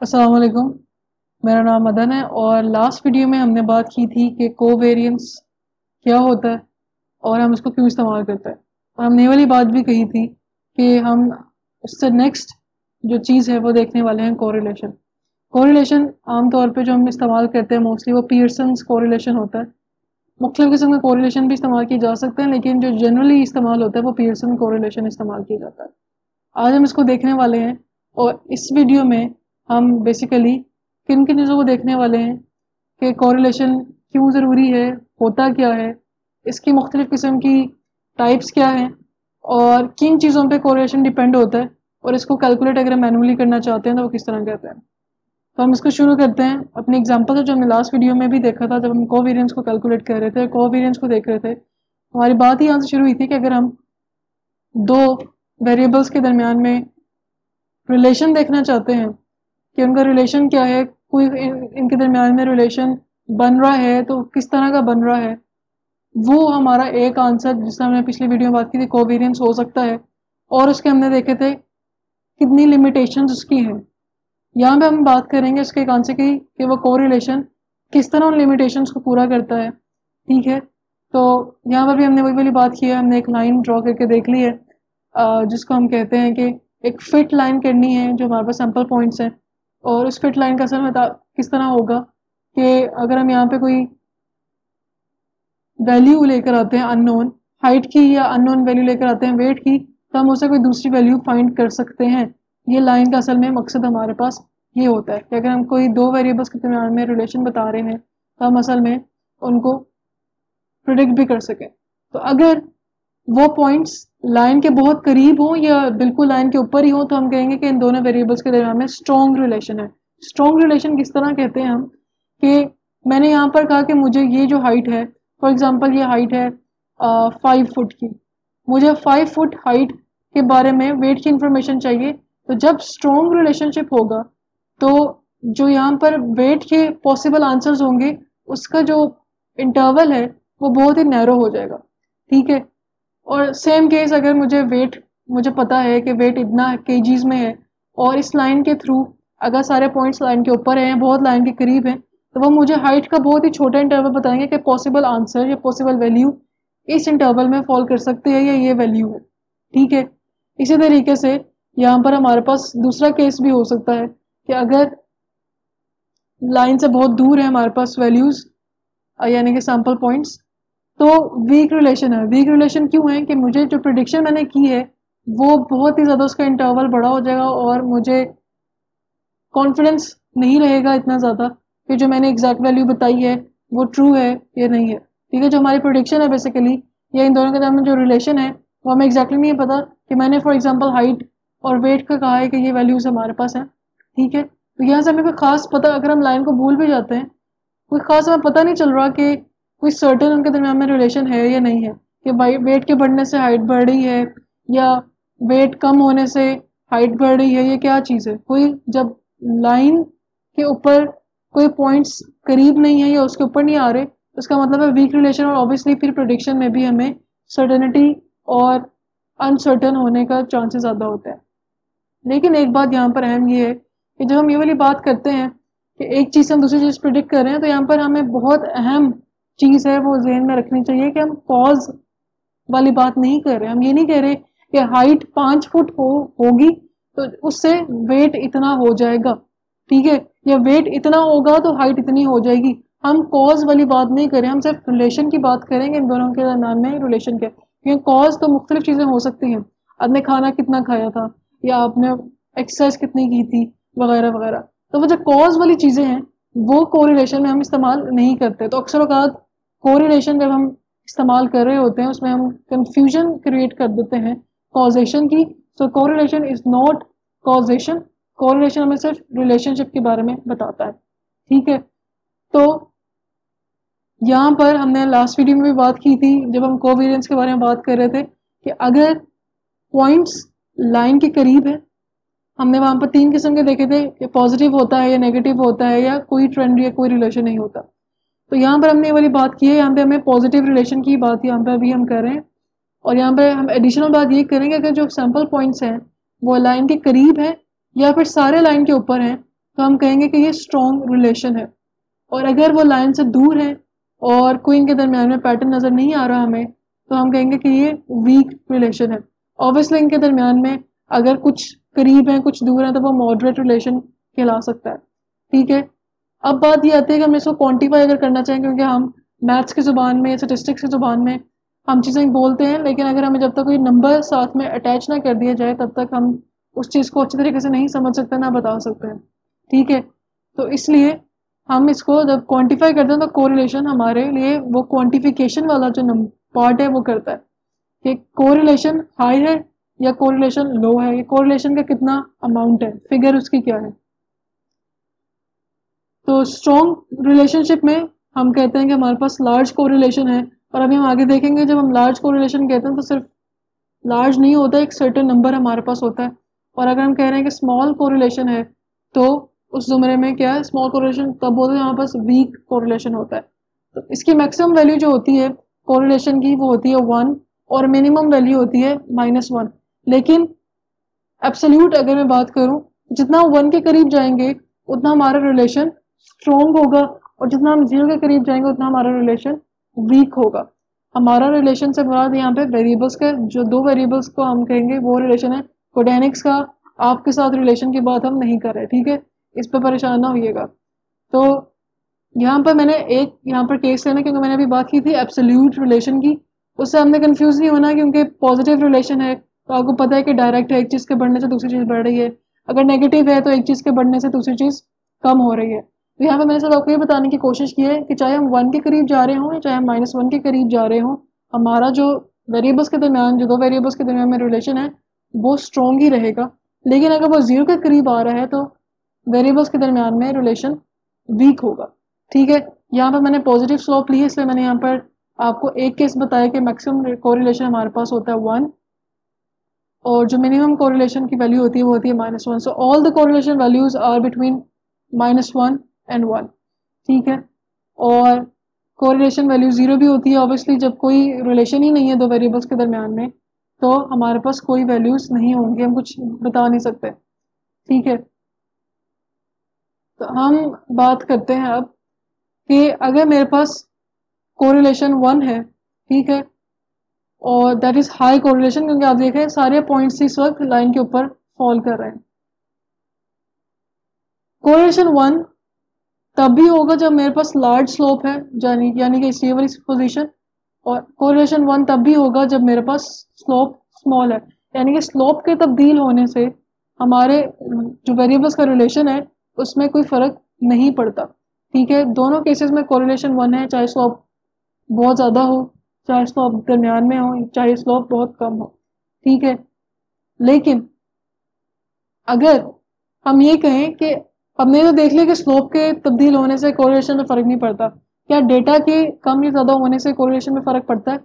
अस्सलाम वालेकुम मेरा नाम मदन है और लास्ट वीडियो में हमने बात की थी कि कोवेरियंस क्या होता है और हम इसको क्यों इस्तेमाल करते हैं। और हमने वाली बात भी कही थी कि हम उससे नेक्स्ट जो चीज़ है वो देखने वाले हैं कोरिलेशन कोरिलेशन आमतौर पे जो हम इस्तेमाल करते हैं मोस्टली वो पियर्सन्स कोरिलेशन होता है। मुख्तु किस्म का कोरिलेशन भी इस्तेमाल किए जा सकते हैं, लेकिन जो जनरली इस्तेमाल होता है वो पियर्सन कोरिलेशन इस्तेमाल किया जाता है। आज हम इसको देखने वाले हैं और इस वीडियो में हम बेसिकली किन किन चीज़ों को देखने वाले हैं, कि कॉरिलेशन क्यों ज़रूरी है, होता क्या है, इसकी मुख्तलिफ़ किस्म की टाइप्स क्या हैं, और किन चीज़ों पे कॉरिलेशन डिपेंड होता है, और इसको कैलकुलेट अगर मैनुअली करना चाहते हैं तो वो किस तरह करते हैं। तो हम इसको शुरू करते हैं। अपने एग्ज़ाम्पल से जो हमने लास्ट वीडियो में भी देखा था, जब हम कोवेरियंस को कैलकुलेट कर रहे थे कोवेरियंस को देख रहे थे, हमारी बात ही यहाँ से शुरू हुई थी कि अगर हम दो वेरिएबल्स के दरमियान में रिलेशन देखना चाहते हैं कि उनका रिलेशन क्या है? कोई इन, इनके दरम्यान में रिलेशन बन रहा है तो किस तरह का बन रहा है? वो हमारा एक आंसर जिसमें हमने पिछली वीडियो में बात की थी कोवेरियंस हो सकता है। और उसके हमने देखे थे कितनी लिमिटेशंस उसकी हैं। यहाँ पे हम बात करेंगे उसके एक आंसर की कि वो को किस तरह उन लिमिटेशंस को पूरा करता है। ठीक है? तो यहाँ पर भी हमने वही वाली बात की है हमने एक लाइन ड्रॉ करके देख ली है जिसको हम कहते हैं कि एक फिट लाइन करनी है जो हमारे पास सैंपल पॉइंट्स हैं। और उस फिट लाइन का असर बता, किस तरह होगा कि अगर हम यहाँ पे कोई वैल्यू लेकर आते हैं अननोन हाइट की या अननोन वैल्यू लेकर आते हैं वेट की तो हम उसे कोई दूसरी वैल्यू फाइंड कर सकते हैं। ये लाइन का असल में मकसद हमारे पास ये होता है कि अगर हम कोई दो वेरिएबल्स के दरमियान में रिलेशन बता रहे हैं तो हम असल में उनको प्रोडिक्ट भी कर सकें। तो अगर वो पॉइंट्स लाइन के बहुत करीब हो या बिल्कुल लाइन के ऊपर ही हो तो हम कहेंगे कि इन दोनों वेरिएबल्स के दरमियान में स्ट्रॉन्ग रिलेशन है। स्ट्रॉन्ग रिलेशन किस तरह कहते हैं हम? कि मैंने यहाँ पर कहा कि मुझे ये जो हाइट है फॉर एग्जांपल ये हाइट है फाइव फुट की। मुझे फाइव फुट हाइट के बारे में वेट की इंफॉर्मेशन चाहिए। तो जब स्ट्रॉन्ग रिलेशनशिप होगा तो जो यहाँ पर वेट के पॉसिबल आंसर्स होंगे, उसका जो इंटरवल है, वो बहुत ही नैरो हो जाएगा। ठीक है? और सेम केस अगर मुझे वेट मुझे पता है कि वेट इतना के में है और इस लाइन के थ्रू अगर सारे पॉइंट्स लाइन के ऊपर हैं, बहुत लाइन के करीब हैं तो वो मुझे हाइट का बहुत ही छोटा इंटरवल बताएँगे कि पॉसिबल आंसर या पॉसिबल वैल्यू इस इंटरवल में फॉल कर सकते हैं या ये वैल्यू है। ठीक है? इसी तरीके से यहाँ पर हमारे पास दूसरा केस भी हो सकता है कि अगर लाइन से बहुत दूर है हमारे पास वैल्यूज़ यानी कि सैंपल पॉइंट्स तो वीक रिलेशन है। वीक रिलेशन क्यों है कि मुझे जो प्रिडिक्शन मैंने की है, वो बहुत ही ज़्यादा उसका इंटरवल बड़ा हो जाएगा और मुझे कॉन्फिडेंस नहीं रहेगा इतना ज़्यादा कि जो मैंने एग्जैक्ट वैल्यू बताई है, वो ट्रू है या नहीं है। ठीक है, जो हमारी प्रोडिक्शन है बेसिकली या इन दोनों के दरमियान जो रिलेशन है, वो हमें एग्जैक्टली नहीं पता कि मैंने फॉर एग्जांपल हाइट और वेट का कहा है कि ये वैल्यूज़ हमारे पास हैं। ठीक है तो यहाँ से हमें कोई ख़ास पता, अगर हम लाइन को भूल भी जाते हैं, कोई ख़ास हमें पता नहीं चल रहा कि कोई सर्टन उनके दरमियान में रिलेशन है या नहीं है? कि भाई वेट के बढ़ने से हाइट बढ़ रही है या वेट कम होने से हाइट बढ़ रही है, ये क्या चीज़ है? कोई जब लाइन के ऊपर कोई पॉइंट्स करीब नहीं है या उसके ऊपर नहीं आ रहे, उसका मतलब है वीक रिलेशन और ऑब्वियसली फिर प्रोडिक्शन में भी हमें सर्टनिटी और अनसर्टन होने का चांसेस ज़्यादा होता है। लेकिन एक बात यहाँ पर अहम ये है कि जब हम ये वाली बात करते हैं कि एक चीज़ हम दूसरी चीज़ प्रिडिक्ट कर रहे हैं तो यहाँ पर हमें बहुत अहम चीज़ है वो जहन में रखनी चाहिए कि हम कॉज वाली बात नहीं कर रहे हम ये नहीं कह रहे कि हाइट पाँच फुट हो, होगी तो उससे वेट इतना हो जाएगा, ठीक है? या वेट इतना होगा तो हाइट इतनी हो जाएगी। हम कॉज वाली बात नहीं करें हम सिर्फ़ रिलेशन की बात करेंगे इन दोनों के दरम्यान में रिलेशन के क्योंकि कॉज तो मुख्तलिफ़ चीज़ें हो सकती हैं। आपने खाना कितना खाया था? या आपने एक्सरसाइज कितनी की थी? वगैरह वगैरह। तो वो जो कॉज वाली चीज़ें हैं, वो कोरिलेशन में हम इस्तेमाल नहीं करते। तो अक्सर अवकात कोरिलेशन जब हम इस्तेमाल कर रहे होते हैं, उसमें हम कंफ्यूजन क्रिएट कर देते हैं कॉजेशन की। So correlation is not causation correlation हमें सिर्फ़ रिलेशनशिप के बारे में बताता है। ठीक है? तो यहाँ पर हमने लास्ट वीडियो में भी बात की थी, जब हम कोवेरियंस के बारे में बात कर रहे थे कि अगर पॉइंट्स लाइन के करीब है, हमने वहाँ पर तीन किस्म के देखे थे, कि पॉजिटिव होता है या नेगेटिव होता है, या कोई ट्रेंड या कोई रिलेशन नहीं होता। तो यहाँ पर हमने ये वाली बात की है, यहाँ पे हमें पॉजिटिव रिलेशन की बात यहाँ पे अभी हम कर रहे हैं। और यहाँ पे हम एडिशनल बात ये करेंगे अगर जो सैंपल पॉइंट्स हैं, वो लाइन के करीब हैं या फिर सारे लाइन के ऊपर हैं तो हम कहेंगे कि ये स्ट्रॉन्ग रिलेशन है। और अगर वो लाइन से दूर है और कोई इनके दरमियान में पैटर्न नज़र नहीं आ रहा हमें तो हम कहेंगे कि ये वीक रिलेशन है। ऑब्वियसली इनके दरमियान में अगर कुछ करीब हैं, कुछ दूर हैं तो वो मॉडरेट रिलेशन कहला सकता है। ठीक है? अब बात ये आती है कि हम इसको क्वान्टिफाई अगर करना चाहें, क्योंकि हम मैथ्स की ज़ुबान में स्टेटिस्टिक्स की ज़ुबान में हम चीज़ें बोलते हैं, लेकिन अगर हमें जब तक कोई नंबर साथ में अटैच ना कर दिया जाए, तब तक हम उस चीज़ को अच्छी तरीके से नहीं समझ सकते, ना बता सकते हैं। ठीक है? तो इसलिए हम इसको जब क्वांटिफाई करते हैं तो कोरिलेशन हमारे लिए वो क्वांटिफिकेशन वाला जो पार्ट है, वो करता है कि कोरिलेशन हाई है या कोरिलेशन लो है, या कोरिलेशन का कितना अमाउंट है फिगर उसकी क्या है? तो स्ट्रॉन्ग रिलेशनशिप में हम कहते हैं कि हमारे पास लार्ज कोरिलेशन है। और अभी हम आगे देखेंगे, जब हम लार्ज कोरिलेशन कहते हैं तो सिर्फ़ लार्ज नहीं होता, एक सर्टेन नंबर हमारे पास होता है। और अगर हम कह रहे हैं कि स्मॉल कोरिलेशन है तो उस जुमरे में क्या है? स्मॉल कोरिलेशन तब बोलते हैं हमारे पास वीक कोरिलेशन होता है। तो इसकी मैक्सिमम वैल्यू जो होती है कोरिलेशन की, वो होती है वन और मिनिमम वैल्यू होती है माइनस वन लेकिन एब्सोल्यूट अगर मैं बात करूँ, जितना वन के करीब जाएँगे, उतना हमारा रिलेशन स्ट्रोंग होगा और जितना हम ज़ीरो के करीब जाएँगे, उतना हमारा रिलेशन वीक होगा। हमारा रिलेशन से मुराद यहाँ पे वेरिएबल्स का जो दो वेरिएबल्स को हम कहेंगे, वो रिलेशन है। कोडेनिक्स का, आपके साथ रिलेशन की बात हम नहीं कर रहे, ठीक है? इस पर परेशान ना होइएगा। तो यहाँ पर मैंने एक, यहाँ पर केस लेना, क्योंकि मैंने अभी बात की थी एब्सोल्यूट रिलेशन की। उससे हमने कंफ्यूज नहीं होना, क्योंकि पॉजिटिव रिलेशन है। तो आपको पता है कि डायरेक्ट है, एक चीज़ के बढ़ने से दूसरी चीज़ बढ़ रही है। अगर नेगेटिव है तो एक चीज़ के बढ़ने से दूसरी चीज़ कम हो रही है। तो यहाँ पे मैंने सब आपको ये बताने की कोशिश की है कि चाहे हम वन के करीब जा रहे हों या चाहे हम माइनस वन के करीब जा रहे हों, हमारा जो वेरिएबल्स के दरमियान, जो दो वेरिएबल्स के दरमियान में रिलेशन है, वो स्ट्रॉन्ग ही रहेगा। लेकिन अगर वो ज़ीरो के करीब आ रहा है तो वेरिएबल्स के दरमियान में रिलेशन वीक होगा। ठीक है? यहाँ पर मैंने पॉजिटिव स्लोप ली है, इसलिए मैंने यहाँ पर आपको एक केस बताया कि मैक्सिमम कोरिलेशन हमारे पास होता है वन और जो मिनिमम कोरिलेशन की वैल्यू होती है, वो होती है minus one so all the correlation values are between minus one and one ठीक है? और कोरिलेशन वैल्यू ज़ीरो भी होती है ऑब्वियसली जब कोई रिलेशन ही नहीं है दो वेरिएबल्स के दरमियान में तो हमारे पास कोई वैल्यूज़ नहीं होंगी, हम कुछ बता नहीं सकते। ठीक है? तो हम बात करते हैं अब कि अगर मेरे पास कोरिलेशन वन है, ठीक है? और दैट इज़ हाई कोरिलेशन क्योंकि आप देखें सारे पॉइंट्स इस वक्त लाइन के ऊपर फॉल कर रहे हैं। कोरिलेशन वन तब भी होगा जब मेरे पास लार्ज स्लोप है यानी कि इसी वाली पोजीशन और कोरिलेशन वन तब भी होगा जब मेरे पास स्लोप स्मॉल है। यानी कि स्लोप के तब्दील होने से हमारे, जो वेरिएबल्स का रिलेशन है, उसमें कोई फ़र्क नहीं पड़ता। ठीक है? दोनों केसेस में कोरिलेशन वन है, चाहे स्लोप बहुत ज़्यादा हो, चाहे स्लोप दरमियान में हो, चाहे स्लोप बहुत कम हो। ठीक है? लेकिन अगर हम ये कहें कि हमने तो देख लिया कि स्लोप के तब्दील होने से कोरिलेशन में फ़र्क नहीं पड़ता। क्या डेटा के कम या ज़्यादा होने से कोरिलेशन में फ़र्क पड़ता है?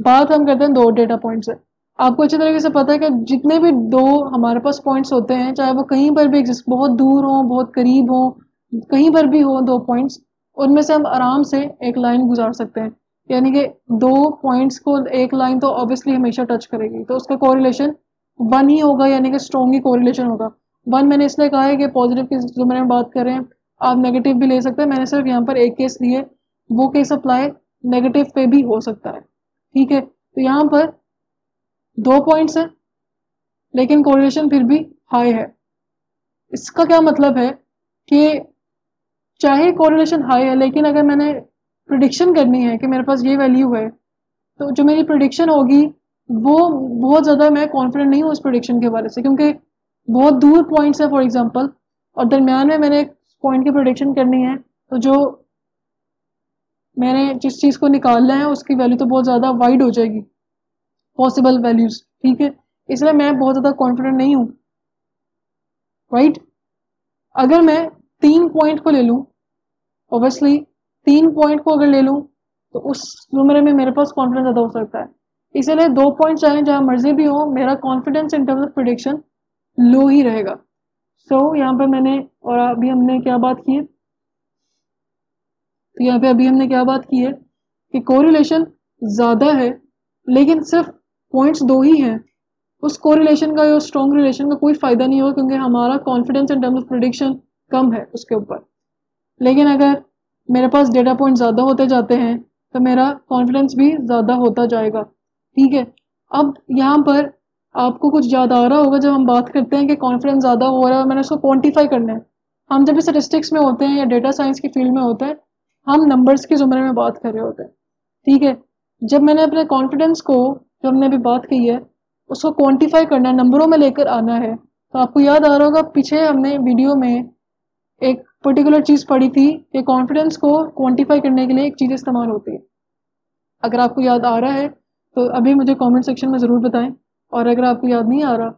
बात हम करते हैं दो डेटा पॉइंट से। आपको अच्छी तरीके से पता है कि जितने भी दो हमारे पास पॉइंट्स होते हैं, चाहे वो कहीं पर भी एग्जिस्ट बहुत दूर हो, बहुत करीब हो, कहीं पर भी हो दो पॉइंट्स उनमें से हम आराम से एक लाइन गुजार सकते हैं। यानी कि दो पॉइंट्स को एक लाइन तो ऑब्वियसली हमेशा टच करेगी। तो उसका कोरिलेशन वन ही होगा, यानी कि स्ट्रॉन्ग ही कोरिलेशन होगा। वन मैंने इसलिए कहा है कि पॉजिटिव केस जो मैंने बात कर रहे हैं, आप नेगेटिव भी ले सकते हैं। मैंने सिर्फ़ यहाँ पर एक केस लिए वो केस अप्लाई नेगेटिव पे भी हो सकता है, ठीक है? तो यहाँ पर दो पॉइंट्स हैं, लेकिन कोरिलेशन फिर भी हाई है। इसका क्या मतलब है कि चाहे कोरिलेशन हाई है, लेकिन अगर मैंने प्रिडिक्शन करनी है कि मेरे पास ये वैल्यू है तो जो मेरी प्रिडिक्शन होगी, वो बहुत ज़्यादा मैं कॉन्फिडेंट नहीं हूँ उस प्रिडिक्शन के बारे से, क्योंकि बहुत दूर पॉइंट्स है फॉर एग्जांपल और दरमियान में मैंने एक पॉइंट की प्रोडिक्शन करनी है तो जो मैंने जिस चीज़ को निकालना है, उसकी वैल्यू तो बहुत ज़्यादा वाइड हो जाएगी पॉसिबल वैल्यूज़ ठीक है? इसलिए मैं बहुत ज़्यादा कॉन्फिडेंट नहीं हूँ राइट अगर मैं तीन पॉइंट को ले लूँ ओबियसली तीन पॉइंट को अगर ले लूँ तो उस जुमरे में मेरे पास कॉन्फिडेंस ज़्यादा हो सकता है। इसलिए दो पॉइंट चाहे, जहाँ मर्ज़ी भी हो, मेरा confidence in terms of prediction low ही रहेगा। सो so, यहाँ पर मैंने और अभी हमने क्या बात की है? तो यहाँ पे अभी हमने क्या बात की है? कि कोरिलेशन ज़्यादा है लेकिन सिर्फ़ पॉइंट्स दो ही हैं। उस कोरिलेशन का या स्ट्रॉन्ग रिलेशन का कोई फ़ायदा नहीं होगा क्योंकि हमारा confidence in terms of prediction कम है उसके ऊपर। लेकिन अगर मेरे पास डेटा पॉइंट ज़्यादा होते जाते हैं तो मेरा कॉन्फिडेंस भी ज़्यादा होता जाएगा। ठीक है? अब यहाँ पर आपको कुछ याद आ रहा होगा जब हम बात करते हैं कि कॉन्फिडेंस ज़्यादा हो रहा है मैंने उसको क्वान्टिफाई करना है। हम जब स्टेटिस्टिक्स में होते हैं या डेटा साइंस की फ़ील्ड में होते हैं, हम नंबर्स के ज़ुमरे में बात कर रहे होते हैं। ठीक है? जब मैंने अपने कॉन्फिडेंस को, जो हमने अभी बात की है, उसको क्वान्टिफाई करना है नंबरों में लेकर आना है तो आपको याद आ रहा होगा, पीछे हमने वीडियो में एक पर्टिकुलर चीज़ पढ़ी थी कि कॉन्फिडेंस को क्वान्टिफाई करने के लिए एक चीज़ इस्तेमाल होती है। अगर आपको याद आ रहा है तो अभी मुझे कमेंट सेक्शन में ज़रूर बताएँ। और अगर आपको याद नहीं आ रहा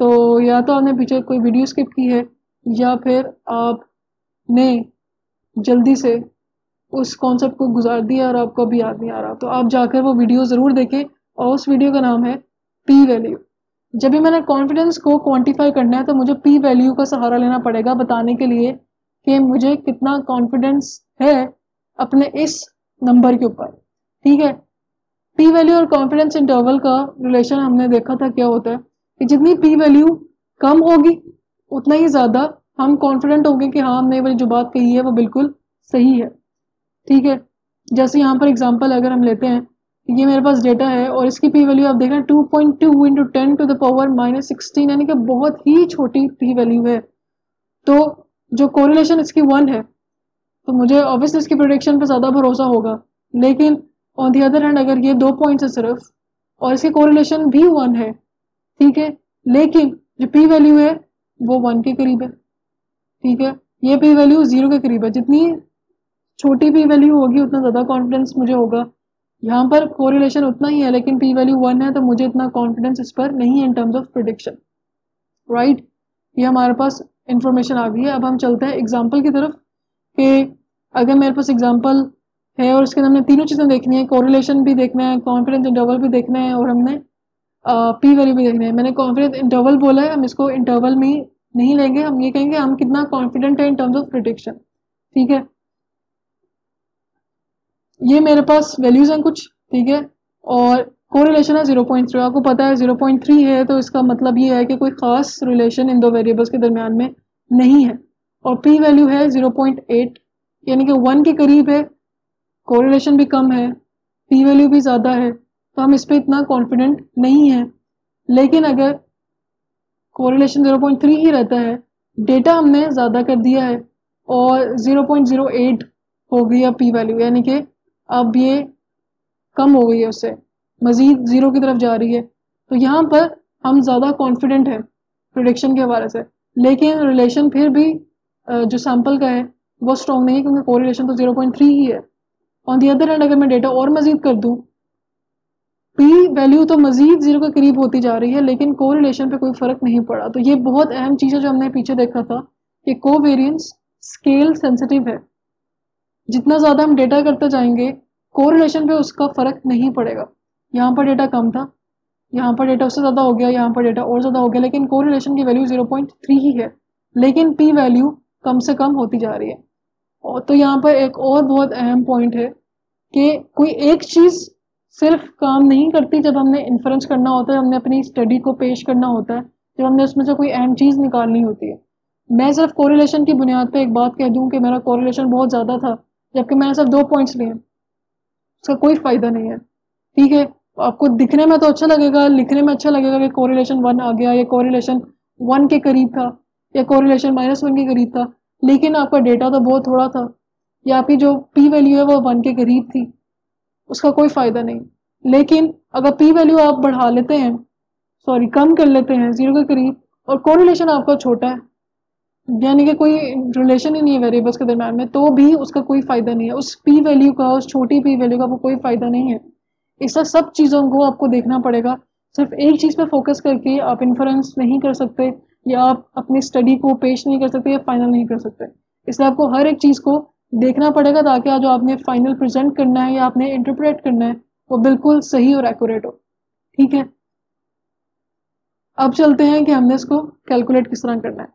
तो या तो आपने पीछे कोई वीडियो स्किप की है, या फिर आपने जल्दी से उस कॉन्सेप्ट को गुजार दिया और आपको अभी याद नहीं आ रहा तो आप जाकर वो वीडियो ज़रूर देखें। और उस वीडियो का नाम है पी वैल्यू जब भी मैंने कॉन्फिडेंस को क्वांटिफाई करना है तो मुझे पी वैल्यू का सहारा लेना पड़ेगा बताने के लिए कि मुझे कितना कॉन्फिडेंस है अपने इस नंबर के ऊपर। ठीक है? पी वैल्यू और कॉन्फिडेंस इंटरवल का रिलेशन हमने देखा था क्या होता है कि जितनी पी वैल्यू कम होगी, उतना ही ज़्यादा हम कॉन्फिडेंट होंगे कि हाँ हमने वाली जो बात कही है, वो बिल्कुल सही है। ठीक है? जैसे यहाँ पर एग्ज़ाम्पल अगर हम लेते हैं, ये मेरे पास डेटा है और इसकी पी वैल्यू आप देख रहे हैं two point two into ten to the power minus sixteen यानी कि बहुत ही छोटी पी वैल्यू है। तो जो कोरिलेशन इसकी वन है तो मुझे ऑब्वियसली इसकी प्रोडिक्शन पर ज़्यादा भरोसा होगा, लेकिन ऑन दी अदर हैंड अगर ये दो पॉइंट्स है सिर्फ़, और इसकी कोरिलेशन भी वन है, ठीक है? लेकिन जो पी वैल्यू है, वो वन के करीब है, ठीक है? ये पी वैल्यू ज़ीरो के करीब है। जितनी छोटी पी वैल्यू होगी, उतना ज़्यादा कॉन्फिडेंस मुझे होगा। यहाँ पर कोरिलेशन उतना ही है, लेकिन पी वैल्यू वन है तो मुझे इतना कॉन्फिडेंस इस पर नहीं है in terms of prediction right ये हमारे पास इंफॉर्मेशन आ गई है। अब हम चलते हैं एग्ज़ाम्पल की तरफ़, कि अगर मेरे पास एग्ज़ाम्पल है और उसके अंदर हमने तीनों चीज़ें देखनी है कोरिलेशन भी देखना है कॉन्फिडेंस इंटरवल भी देखना है और हमने पी वैल्यू भी देखना है। मैंने कॉन्फिडेंस इंटरवल बोला है, हम इसको इंटरवल में नहीं लेंगे, हम ये कहेंगे हम कितना कॉन्फिडेंट है इन टर्म्स ऑफ़ प्रोडिक्शन ठीक है? ये मेरे पास वैल्यूज़ हैं कुछ, ठीक है? और कोरिलेशन है ज़ीरो पॉइंट थ्री आपको पता है ज़ीरो पॉइंट थ्री है तो इसका मतलब ये है कि कोई ख़ास रिलेशन इन दो वेरिएबल्स के दरमियान में नहीं है। और पी वैल्यू है ज़ीरो पॉइंट एट यानी कि वन के करीब है कोरिलेशन भी कम है पी वैल्यू भी ज़्यादा है तो हम इस पर इतना कॉन्फिडेंट नहीं है। लेकिन अगर कोरिलेशन ज़ीरो पॉइंट थ्री ही रहता है डेटा हमने ज़्यादा कर दिया है और ज़ीरो पॉइंट ज़ीरो एट हो गई अब पी वैल्यू यानी कि अब ये कम हो गई है उससे, मज़ीद ज़ीरो की तरफ़ जा रही है। तो यहाँ पर हम ज़्यादा कॉन्फिडेंट हैं प्रोडिक्शन के हवाले से। लेकिन रिलेशन फिर भी जो सैंपल का है, वो स्ट्रॉन्ग नहीं है, क्योंकि कोरिलेशन तो ज़ीरो पॉइंट थ्री ही है। ऑन दी अदर हैंड अगर मैं डेटा और मज़ीद कर दूँ पी वैल्यू तो मज़ीद ज़ीरो के करीब होती जा रही है, लेकिन को रिलेशन पर कोई फ़र्क नहीं पड़ा। तो ये बहुत अहम चीज़ है जो हमने पीछे देखा था कि को वेरियंस स्केल सेंसिटिव है। जितना ज़्यादा हम डेटा करते जाएँगे को रिलेशन पे उसका फ़र्क नहीं पड़ेगा। यहाँ पर डेटा कम था, यहाँ पर डेटा उससे ज़्यादा हो गया, यहाँ पर डेटा और ज़्यादा हो गया, लेकिन को रिलेशन की वैल्यू ज़ीरो पॉइंट थ्री ही है। लेकिन पी वैल्यू कम से कम होती जा रही है। और तो यहाँ पर एक और बहुत अहम पॉइंट है कि कोई एक चीज़ सिर्फ़ काम नहीं करती जब हमने इन्फ्रेंस करना होता है, हमने अपनी स्टडी को पेश करना होता है, जब हमने उसमें से कोई अहम चीज़ निकालनी होती है। मैं सिर्फ़ कोरिलेशन की बुनियाद पे एक बात कह दूँ कि मेरा कोरिलेशन बहुत ज़्यादा था, जबकि मैंने सिर्फ़ दो पॉइंट्स लिए उसका कोई फ़ायदा नहीं है। ठीक है, आपको दिखने में तो अच्छा लगेगा, लिखने में अच्छा लगेगा कि कोरिलेशन वन आ गया या कोरिलेशन वन के करीब था या कोरिलेशन माइनस वन के करीब था, लेकिन आपका डेटा तो बहुत थोड़ा था। या आपकी जो पी वैल्यू है वो वन के करीब थी, उसका कोई फ़ायदा नहीं। लेकिन अगर पी वैल्यू आप बढ़ा लेते हैं सॉरी कम कर लेते हैं ज़ीरो के करीब, और कोरिलेशन आपका छोटा है, यानी कि कोई रिलेशन ही नहीं है वेरिएबल्स के दरम्यान में तो भी उसका कोई फ़ायदा नहीं है। उस पी वैल्यू का, उस छोटी पी वैल्यू का वो कोई फ़ायदा नहीं है। इसका सब चीज़ों को आपको देखना पड़ेगा। सिर्फ़ एक चीज़ पे फोकस करके आप इन्फ्लुएंस नहीं कर सकते, या आप अपनी स्टडी को पेश नहीं कर सकते, या फाइनल नहीं कर सकते। इसलिए आपको हर एक चीज़ को देखना पड़ेगा ताकि जो आपने फाइनल प्रेजेंट करना है या आपने इंटरप्रेट करना है, वो बिल्कुल सही और एक्यूरेट हो। ठीक है? अब चलते हैं कि हमने इसको कैलकुलेट किस तरह करना है।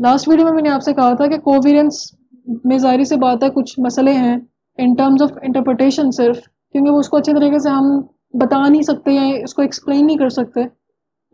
लास्ट वीडियो में मैंने आपसे कहा था कि कोविरेंस में ज़ाहिर से बात है कुछ मसले हैं इन टर्म्स ऑफ़ इंटरप्रटेशन सिर्फ़, क्योंकि वो उसको अच्छे तरीके से हम बता नहीं सकते या इसको एक्सप्लेन नहीं कर सकते।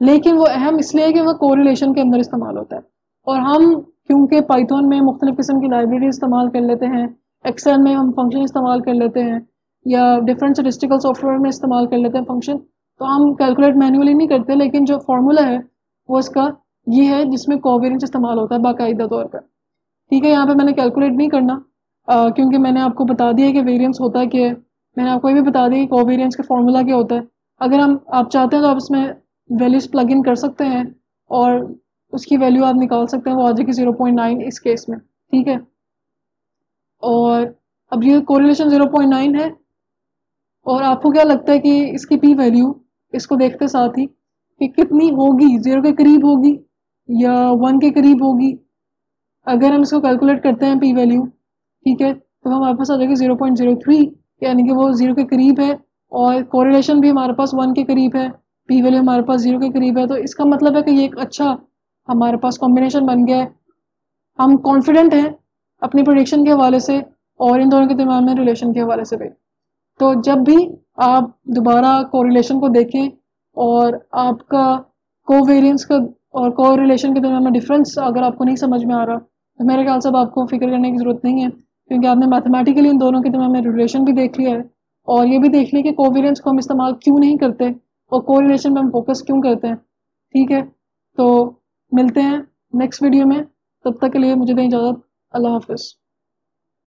लेकिन वो अहम इसलिए कि वह कोरिलेशन के अंदर इस्तेमाल होता है। और हम क्योंकि पाइथन में मुख्तलिफ़ किस्म की लाइब्रेरी इस्तेमाल कर लेते हैं एक्सेल में हम फ़ंक्शन इस्तेमाल कर लेते हैं या डिफरेंट स्टेटिस्टिकल सॉफ्टवेयर में इस्तेमाल कर लेते हैं फ़ंक्शन तो हम कैलकुलेट मैनुअली नहीं करते लेकिन जो फार्मूला है वो इसका ये है जिसमें कोवेरियंस इस्तेमाल होता है बाकायदा तौर पर। ठीक है यहाँ पे मैंने कैलकुलेट नहीं करना आ, क्योंकि मैंने आपको बता दिया कि वेरियंस होता है मैंने आपको ये भी बता दिया कि कोवेरियंस का फार्मूला क्या होता है। अगर हम आप चाहते हैं तो आप इसमें वैल्यूज़ प्लग इन कर सकते हैं और उसकी वैल्यू आप निकाल सकते हैं वो आ जाएगी ज़ीरो पॉइंट नाइन इस केस में, ठीक है? और अब ये कोरिलेशन ज़ीरो पॉइंट नाइन है, और आपको क्या लगता है कि इसकी पी वैल्यू इसको देखते साथ ही कि कितनी होगी? ज़ीरो के करीब होगी या वन के करीब होगी? अगर हम इसको कैलकुलेट करते हैं पी वैल्यू ठीक है तो हम वापस आ जाएगी ज़ीरो पॉइंट ज़ीरो थ्री यानी कि वो ज़ीरो के करीब है, और कोरिलेशन भी हमारे पास वन के करीब है पी वैल्यू हमारे पास ज़ीरो के करीब है तो इसका मतलब है कि ये एक अच्छा हमारे पास कॉम्बिनेशन बन गया है। हम कॉन्फिडेंट हैं अपनी प्रोडिक्शन के हवाले से और इन दोनों के दिमाग में रिलेशन के हवाले से भी। तो जब भी आप दोबारा कोरिलेशन को देखें और आपका कोवेरियंस का और को रिलेशन के दरमियान में डिफरेंस अगर आपको नहीं समझ में आ रहा तो मेरे ख्याल से अब आपको फ़िक्र करने की ज़रूरत नहीं है, क्योंकि आपने मैथमेटिकली इन दोनों के दरमियान में रिलेशन भी देख लिया है और ये भी देख लिया कि कोवेरियंस को हम इस्तेमाल क्यों नहीं करते और को रिलेशन पर हम फोकस क्यों करते हैं। ठीक है? तो मिलते हैं नेक्स्ट वीडियो में। तब तक के लिए मुझे दें इजाज़त। अल्लाह हाफिज़।